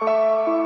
Música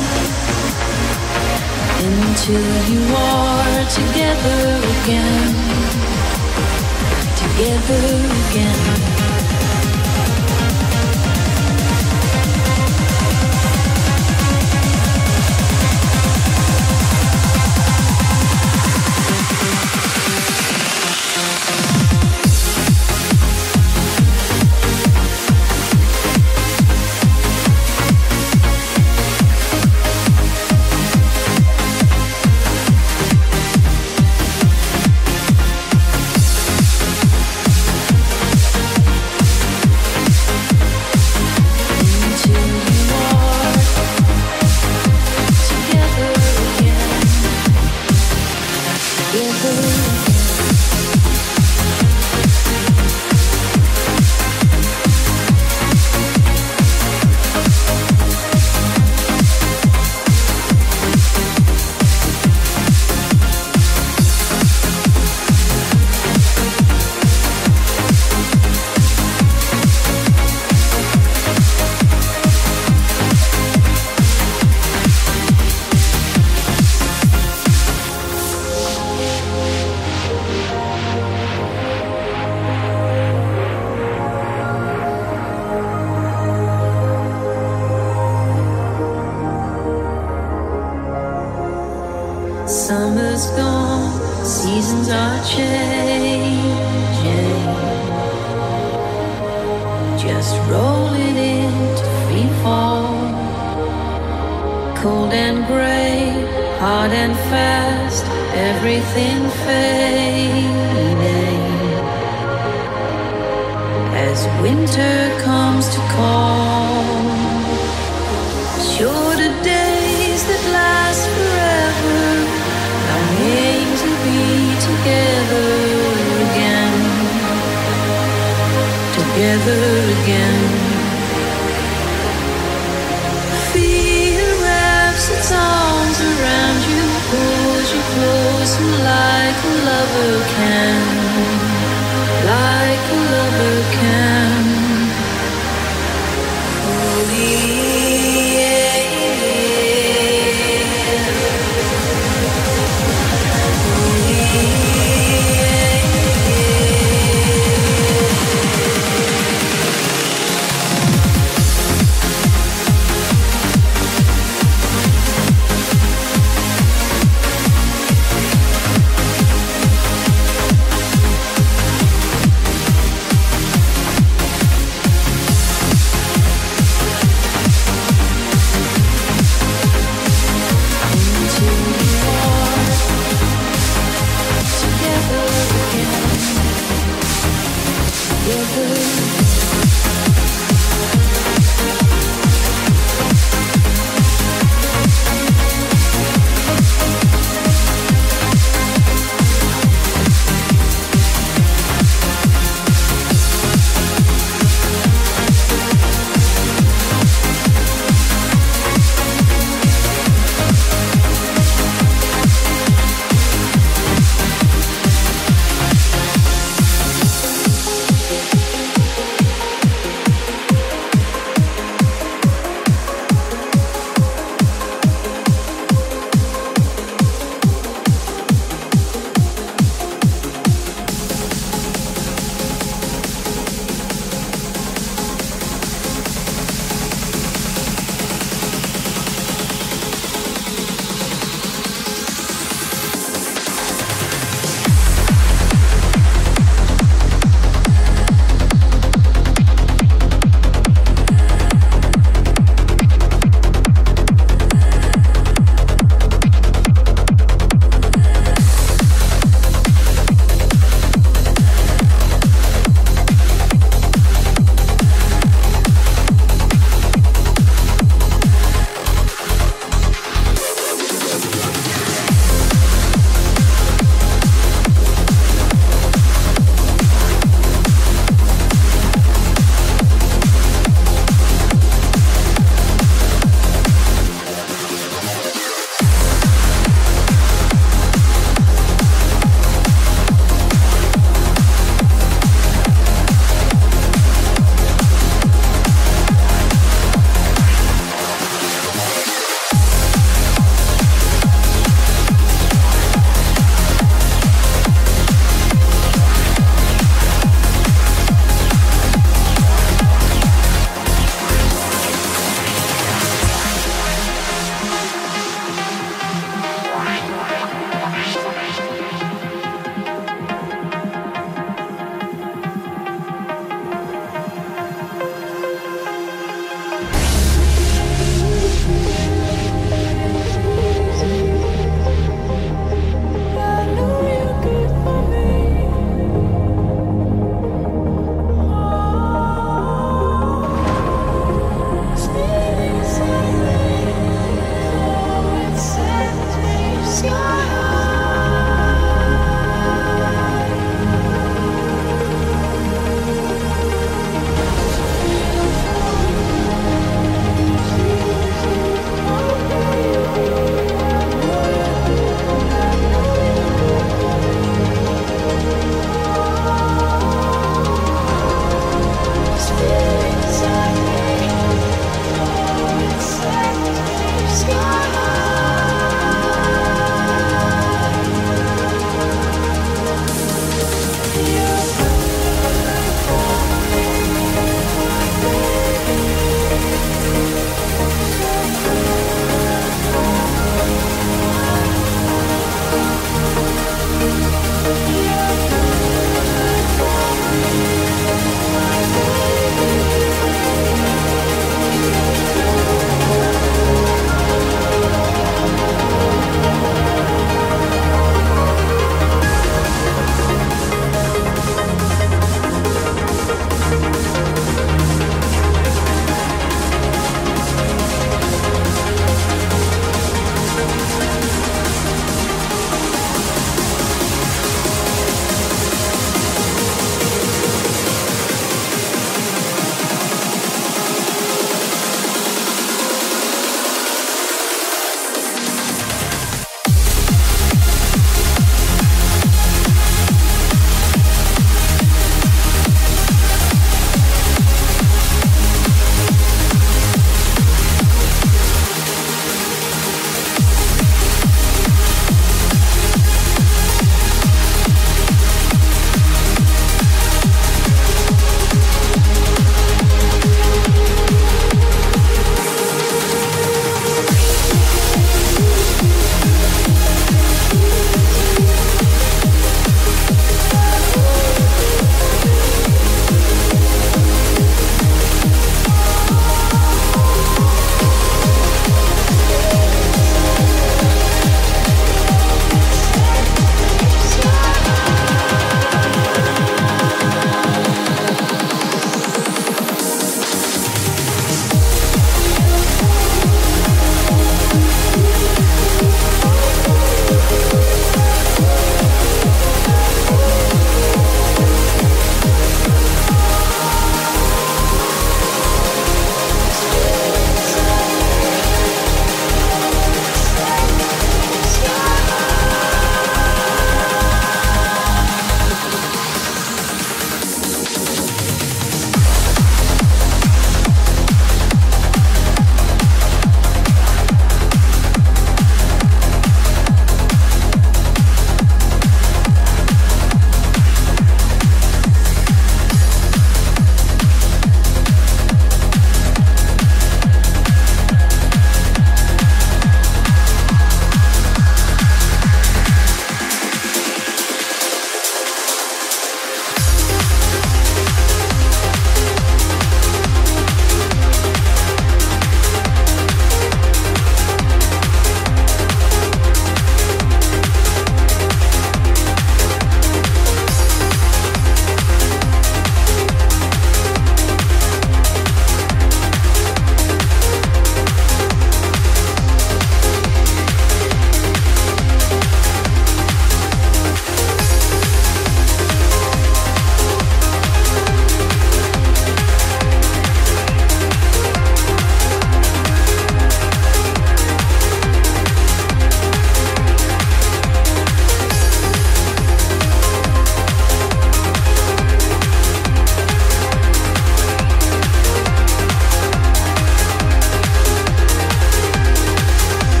until you are together again. Together again.